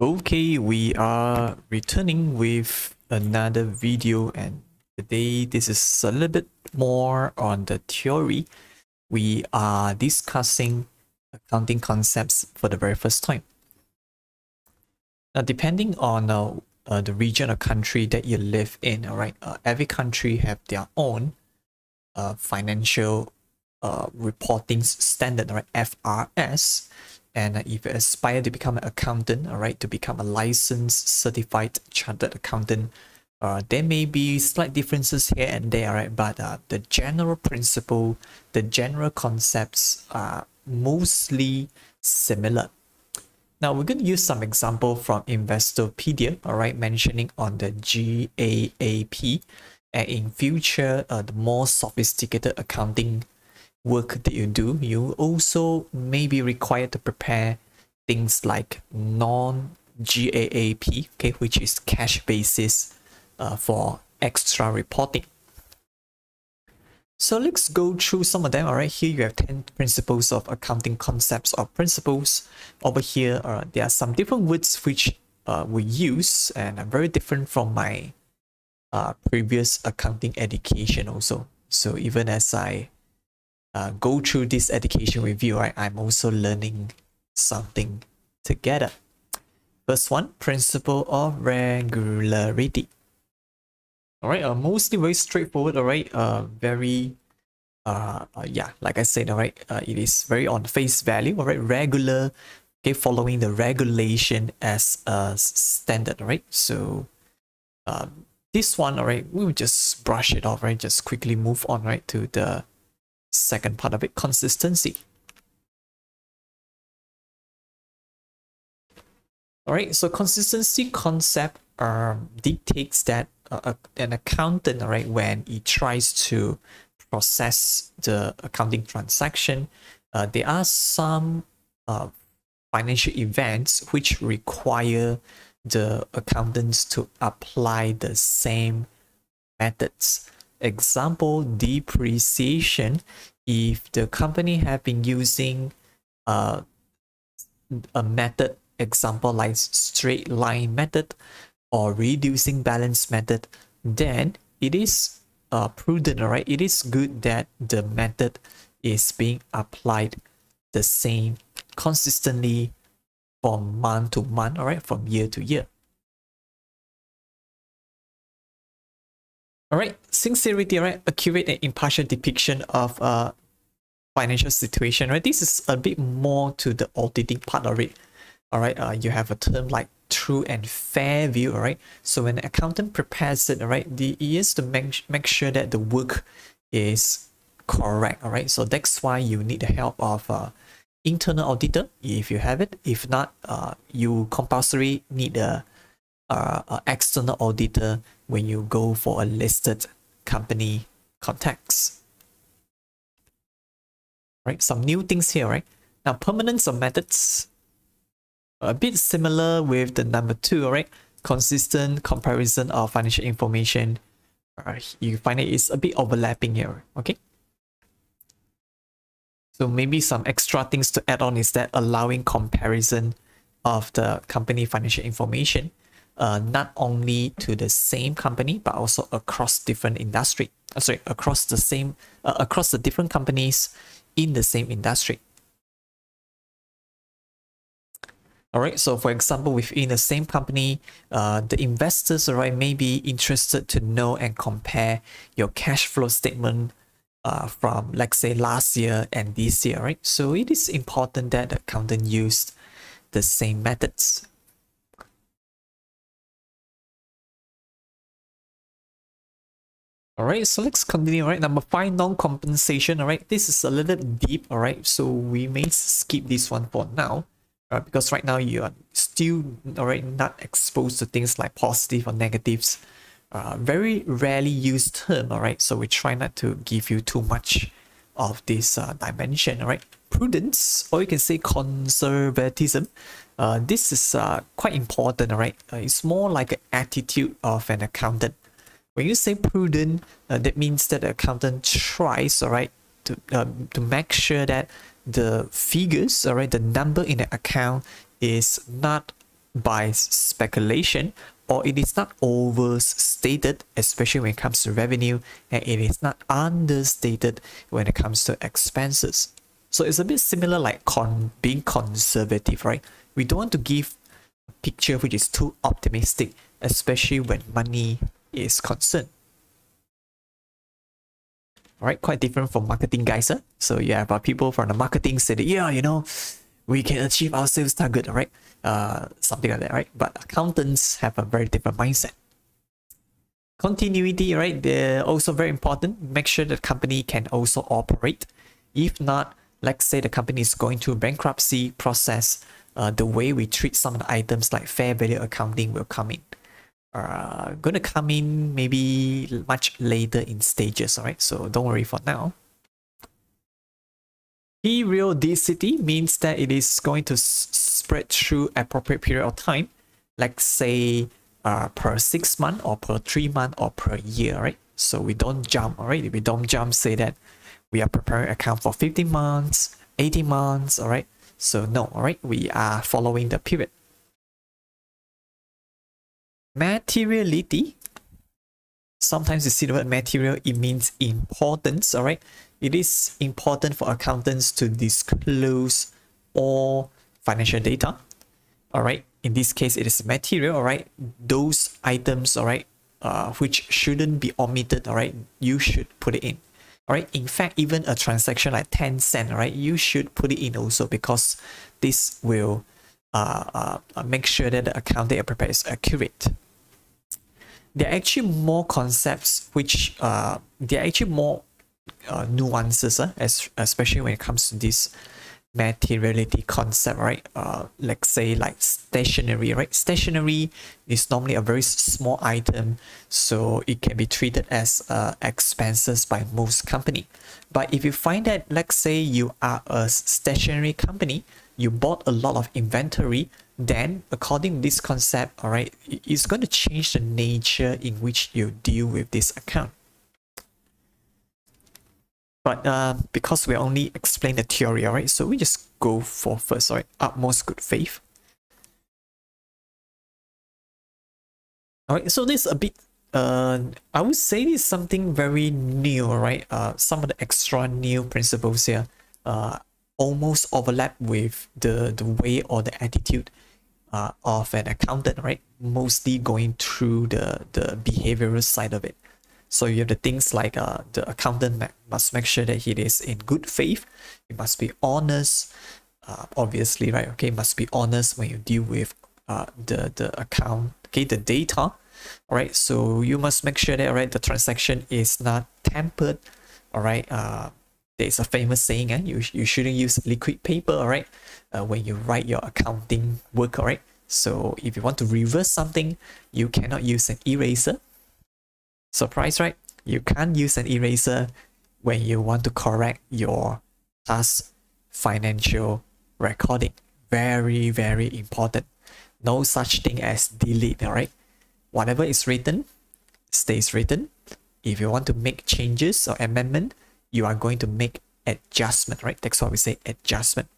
Okay, we are returning with another video and today this is a little bit more on the theory. We are discussing accounting concepts for the very first time. Now, depending on uh, uh, the region or country that you live in, all right, uh, every country have their own uh, financial uh, reporting standard, right, FRS. And if you aspire to become an accountant, all right, to become a licensed certified chartered accountant, uh, there may be slight differences here and there, right? But uh, the general principle, the general concepts are mostly similar. Now we're going to use some example from Investopedia, all right, mentioning on the GAAP. And in future, uh, the more sophisticated accounting work that you do, you also may be required to prepare things like non-GAAP, okay, which is cash basis uh, for extra reporting. So let's go through some of them. All right, here you have 10 principles of accounting concepts or principles. Over here, uh, there are some different words which uh, we use and are very different from my uh, previous accounting education also. So even as I uh, go through this education review, right, I'm also learning something together. First one, principle of regularity. All right, uh, mostly very straightforward, all right, uh, very, uh, uh yeah, like I said, all right, uh, it is very on face value, all right, regular, okay, following the regulation as a standard, all right, so, um, this one, all right, we will just brush it off, right, just quickly move on, right, to the second part of it, consistency. All right, so consistency concept um, dictates that uh, an accountant, right, when he tries to process the accounting transaction, uh, there are some uh, financial events which require the accountants to apply the same methods example depreciation if the company have been using uh, a method example like straight line method or reducing balance method then it is uh, prudent right it is good that the method is being applied the same consistently from month to month all right from year to year All right, sincerity, right? Accurate and impartial depiction of a financial situation, right? This is a bit more to the auditing part of it. All right, uh, you have a term like true and fair view, all right? So when an accountant prepares it, all right, the he is to make, make sure that the work is correct, all right? So that's why you need the help of uh, internal auditor if you have it. If not, uh, you compulsory need a, uh, external auditor when you go for a listed company context. Right, some new things here, right? Now, permanence of methods, a bit similar with the number two, right? Consistent comparison of financial information. Uh, you find it is a bit overlapping here, okay? So maybe some extra things to add on is that allowing comparison of the company financial information uh, not only to the same company but also across different industry. Uh, sorry, across the same uh, across the different companies in the same industry. All right, so for example, within the same company, uh, the investors right, may be interested to know and compare your cash flow statement uh, from, let's say, last year and this year, right? So it is important that the accountant used the same methods All right, so let's continue. All right, number five, non-compensation. All right, this is a little deep. All right, so we may skip this one for now, uh, because right now you are still all right not exposed to things like positive or negatives. Uh, very rarely used term. All right, so we try not to give you too much of this uh, dimension. All right, prudence, or you can say conservatism. Uh, this is uh, quite important. All right, uh, it's more like an attitude of an accountant when you say prudent, uh, that means that the accountant tries, all right, to, um, to make sure that the figures, all right, the number in the account is not by speculation or it is not overstated, especially when it comes to revenue, and it is not understated when it comes to expenses. So it's a bit similar like con being conservative, right? We don't want to give a picture which is too optimistic, especially when money is concerned. Alright, quite different from marketing guys. Huh? So you have people from the marketing say that, yeah, you know, we can achieve our sales target, right? Uh, something like that, right? But accountants have a very different mindset. Continuity, right? They're also very important. Make sure the company can also operate. If not, let's say the company is going through bankruptcy process, uh, the way we treat some of the items like fair value accounting will come in. Uh, going to come in maybe much later in stages, all right? So don't worry for now. Periodicity means that it is going to spread through appropriate period of time, like say uh, per six month or per three month or per year, right? So we don't jump, all right? We don't jump, say that we are preparing account for 15 months, 18 months, all right? So no, all right? We are following the period. Materiality. Sometimes you see the word material, it means importance, all right? It is important for accountants to disclose all financial data. All right. In this case, it is material. All right. Those items, all right, uh, which shouldn't be omitted. All right. You should put it in. All right. In fact, even a transaction like 10 cent, all right, you should put it in also because this will uh, uh, make sure that the account data prepared is accurate. There are actually more concepts which uh, there are actually more uh, nuances, uh, as, especially when it comes to this materiality concept, right? Uh, let's say like stationery, right? Stationery is normally a very small item, so it can be treated as uh, expenses by most company. But if you find that, let's say you are a stationery company, you bought a lot of inventory, then according to this concept, all right, it's going to change the nature in which you deal with this account. But uh, because we only explain the theory, alright, so we just go for first, alright, utmost good faith. Alright, so this a bit, uh, I would say is something very new, right? Uh, some of the extra new principles here uh, almost overlap with the, the way or the attitude uh, of an accountant, right? Mostly going through the, the behavioral side of it. So you have the things like uh, the accountant must make sure that he is in good faith. He must be honest, uh, obviously, right? Okay, must be honest when you deal with uh, the, the account, okay, the data. All right, so you must make sure that, all right, the transaction is not tampered. All right, uh, there's a famous saying, eh? you, you shouldn't use liquid paper, all right, uh, when you write your accounting work, all right? So if you want to reverse something, you cannot use an eraser Surprise, right? You can't use an eraser when you want to correct your past financial recording. Very, very important. No such thing as delete, alright? Whatever is written stays written. If you want to make changes or amendment, you are going to make adjustment, right? That's why we say adjustment.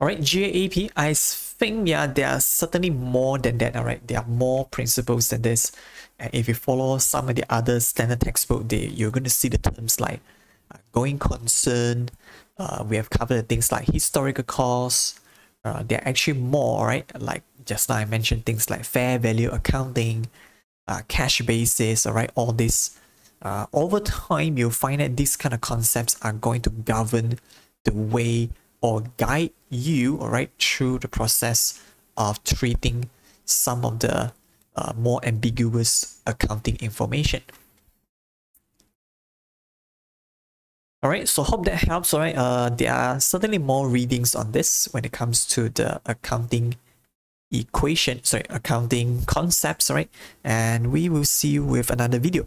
All right, GAAP, I think, yeah, there are certainly more than that, all right? There are more principles than this. And if you follow some of the other standard textbook, they, you're going to see the terms like uh, going concern. Uh, we have covered things like historical costs. Uh, there are actually more, right? Like just now I mentioned things like fair value accounting, uh, cash basis, all right? All this. Uh, over time, you'll find that these kind of concepts are going to govern the way or guide you all right through the process of treating some of the uh, more ambiguous accounting information. All right so hope that helps all right uh there are certainly more readings on this when it comes to the accounting equation sorry accounting concepts all right and we will see you with another video